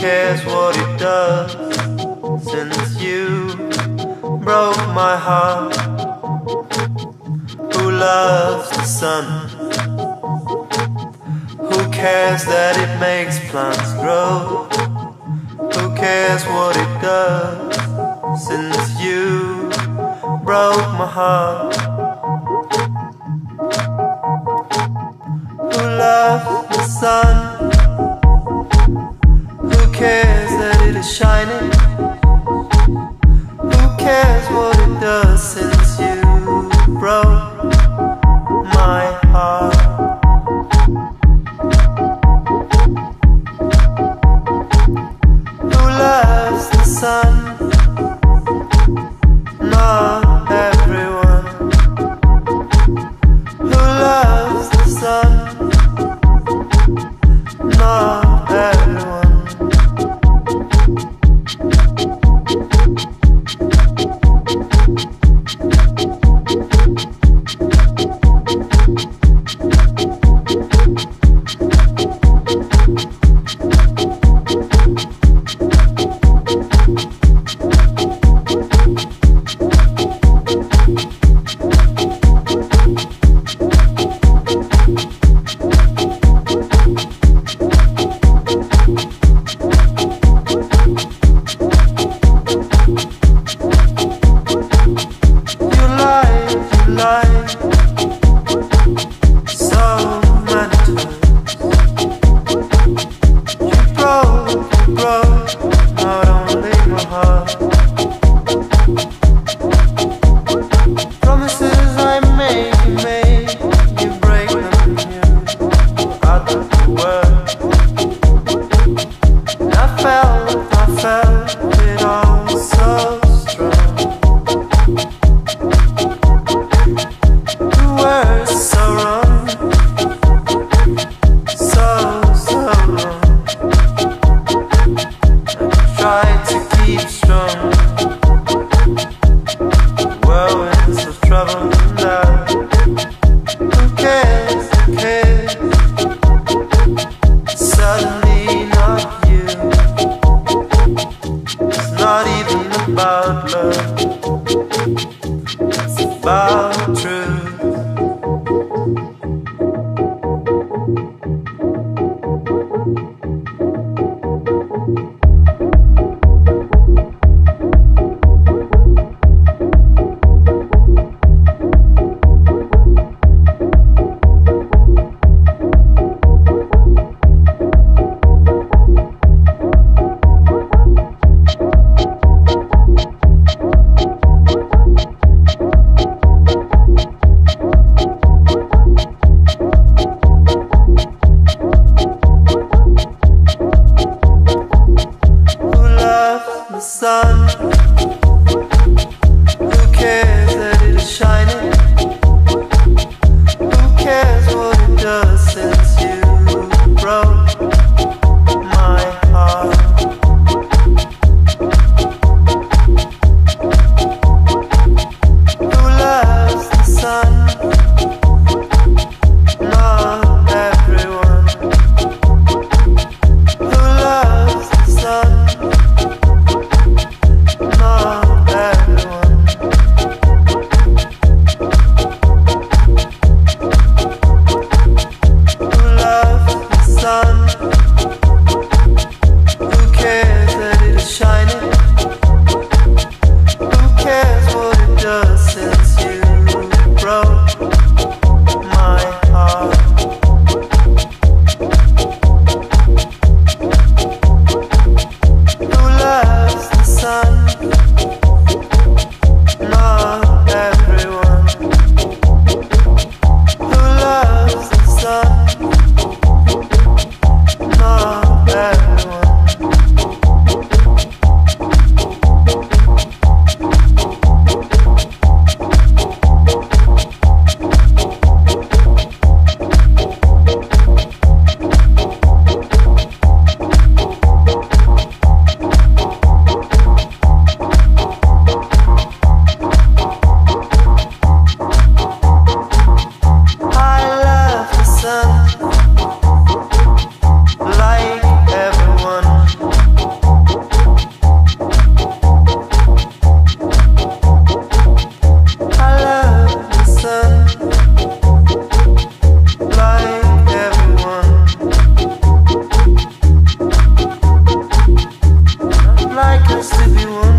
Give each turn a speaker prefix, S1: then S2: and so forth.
S1: cares what it does since you broke my heart? Who loves the sun? Who cares that it makes plants grow? Who cares what it does since you broke my heart? neighborhood. another. Thank